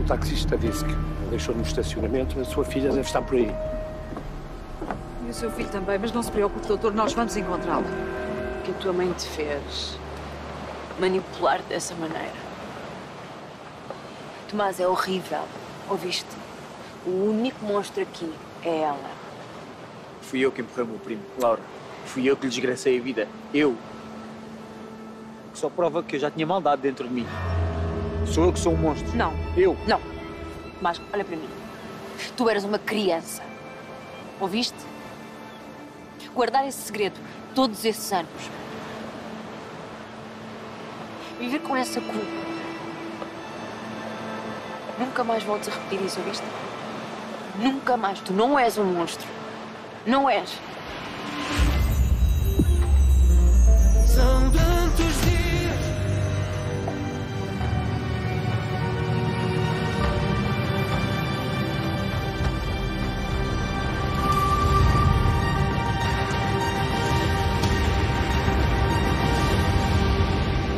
O taxista disse que deixou no estacionamento. A sua filha deve estar por aí. E o seu filho também, mas não se preocupe, doutor, nós vamos encontrá-lo. O que a tua mãe te fez? Manipular dessa maneira. Tomás, é horrível. Ouviste? O único monstro aqui é ela. Fui eu que empurrei o meu primo, Laura. Fui eu que lhe desgracei a vida. Eu. O que só prova que eu já tinha maldade dentro de mim. Sou eu que sou um monstro. Não. Eu. Não. Tomás, olha para mim. Tu eras uma criança. Ouviste? Guardar esse segredo todos esses anos. Viver com essa culpa. Nunca mais voltes a repetir isso, ouviste? Nunca mais. Tu não és um monstro. Não és.